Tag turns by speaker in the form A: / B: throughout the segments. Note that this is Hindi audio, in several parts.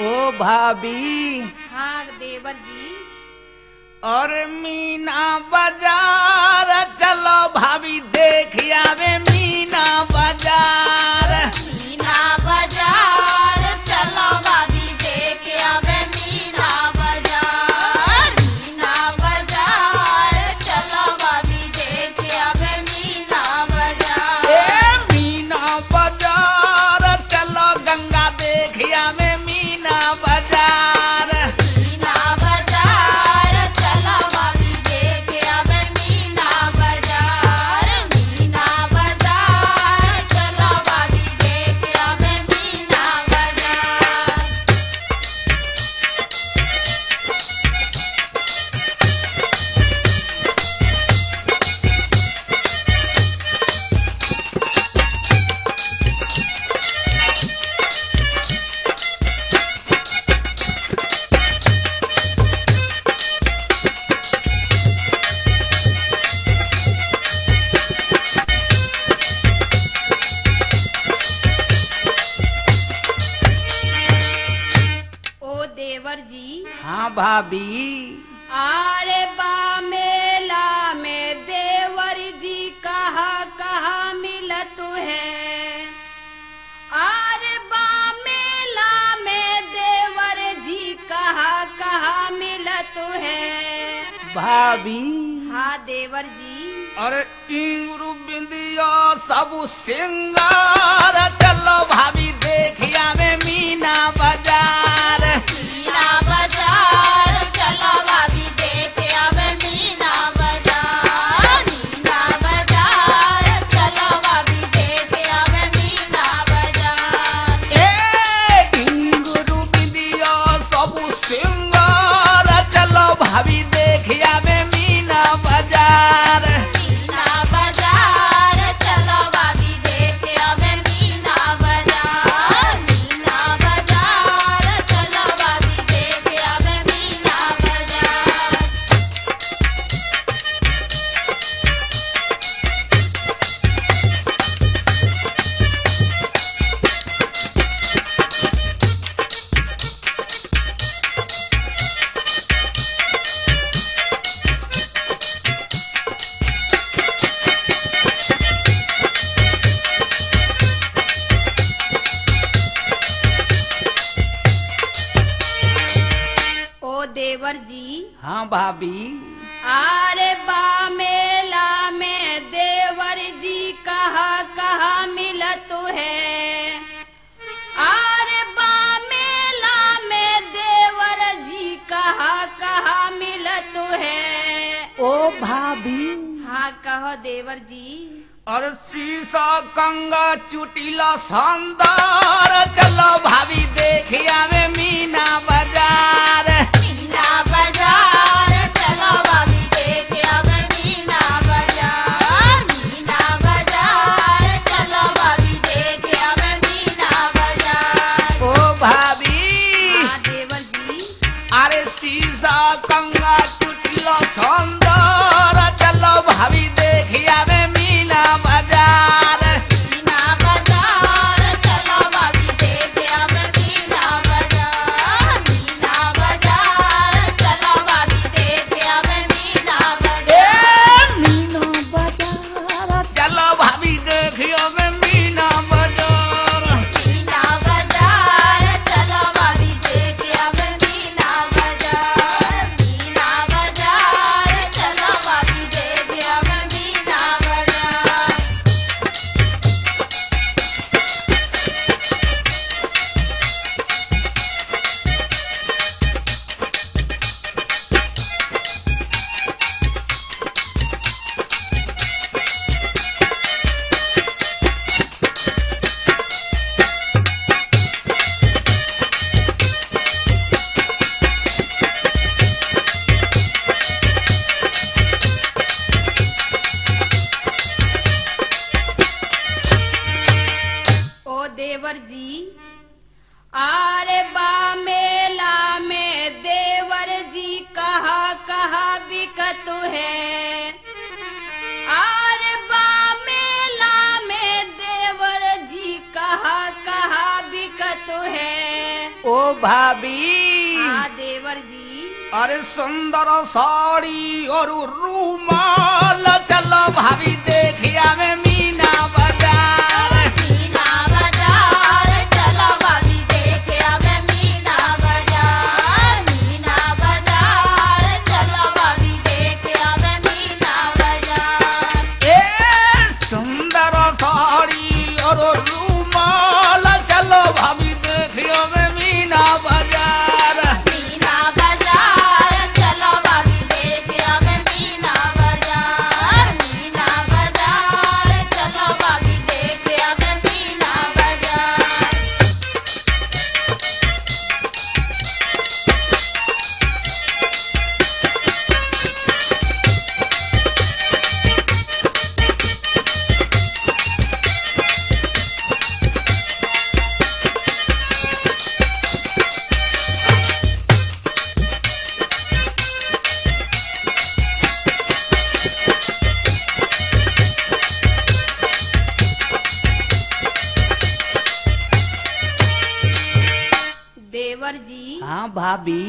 A: ओ भाभी।
B: हाँ देवर जी।
A: और मीना बाज़ार। चलो भाभी देखिया वे मीना बाज़ार।
B: देवर जी
A: हाँ भाभी।
B: आरे बा मेला में देवर जी कहा कहा मिलत है। आरे बा मेला में देवर जी कहा कहा मिलत है।
A: भाभी।
B: हाँ देवर जी
A: अरे इंगरू बिंदिया सब सिंगार चलो भाभी देखिया
B: देवर जी।
A: हाँ भाभी।
B: आरे बा मेला में देवर जी कहा कहा मिलत है। आरे बा मेला में देवर जी कहा कहा मिलत है।
A: ओ भाभी।
B: हाँ कहो देवर जी।
A: और शीशा कंगा चुटीला शानदार। चलो भाभी देखिया में मीना बाज़ार।
B: देवर जी। आरे बा मेला में देवर जी कहा कहा बिकत है। आरे बा मेला में देवर जी कहा कहा बिकत है।
A: ओ भाभी।
B: हाँ देवर जी।
A: अरे सुंदर साड़ी और रूमाल चलो भाभी देखिया में मी।
B: भाभी।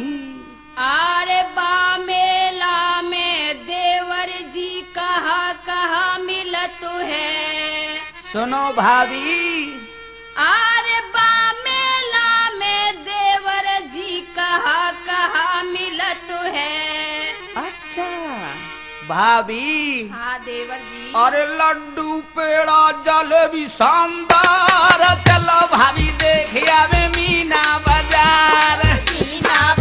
B: अरे बा मेला में देवर जी कहा कहा मिलत है।
A: सुनो भाभी।
B: अरे बा मेला में देवर जी कहा कहा मिलत है।
A: अच्छा भाभी।
B: हाँ देवर जी।
A: अरे लड्डू पेड़ा जलेबी शानदार चलो भाभी देखिया मीना बाज़ार। stop.